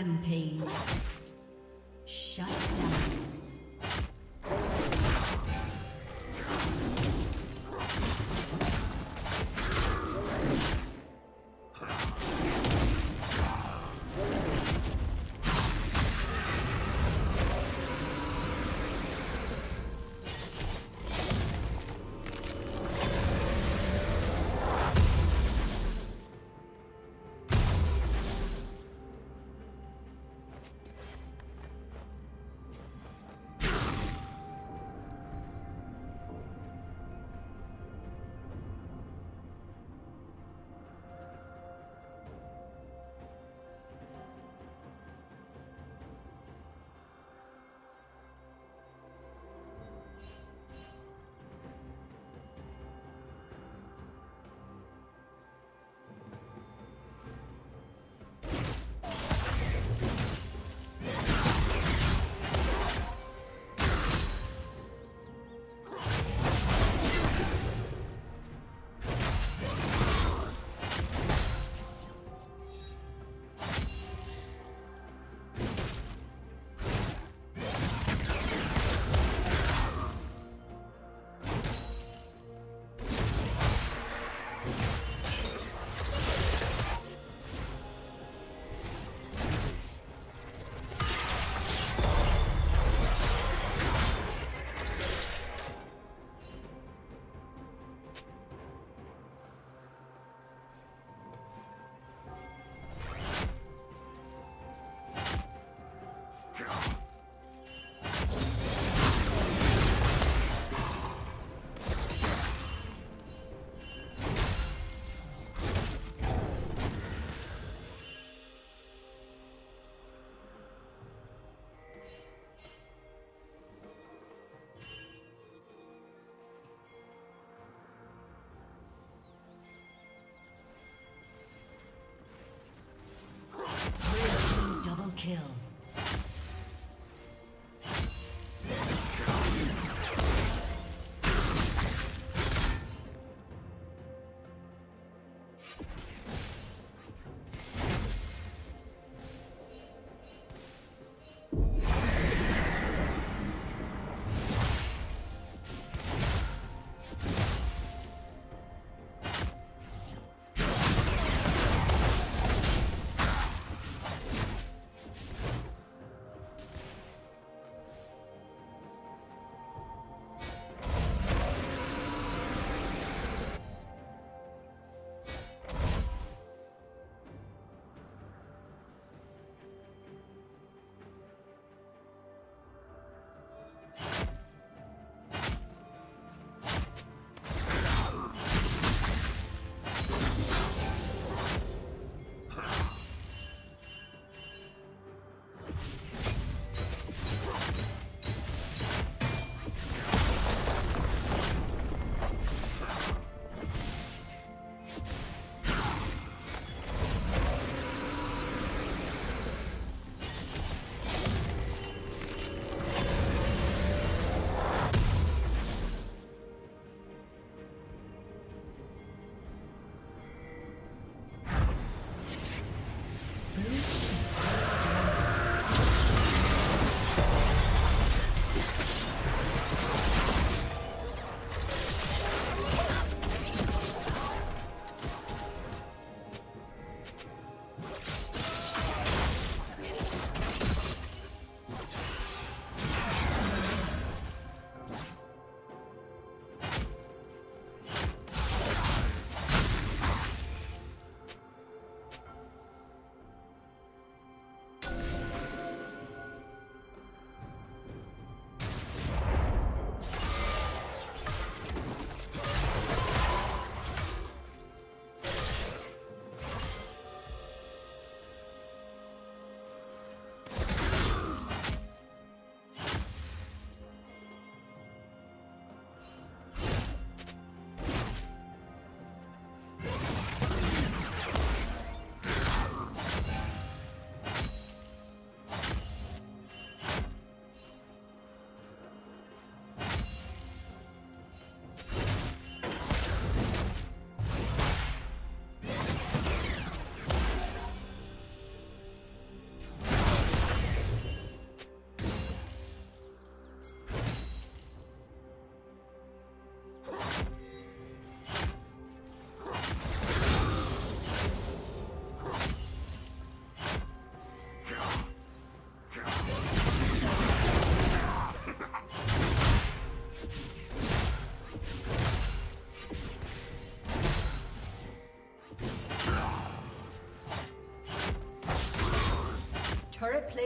Rampage.